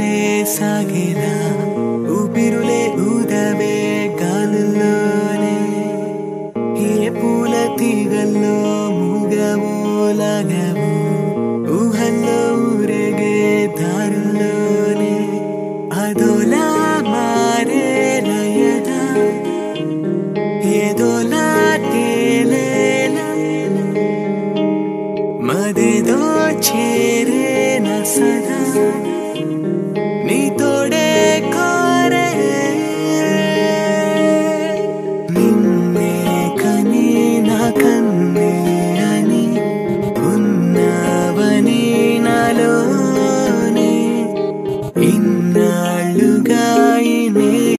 ఊపిరులే సాగేనా ఊపిరులే ఊదవే గాలుల్లోనే. ఏ పూల తీగల్లో మూగవో లాగవో? ఊహల్లో ఊరేగే దారుల్లోనే. అదోలా మారే లయదా ఏదోలా తేలేనా? మదేదో చేరే నా సదా ഇന്നാളുകാർ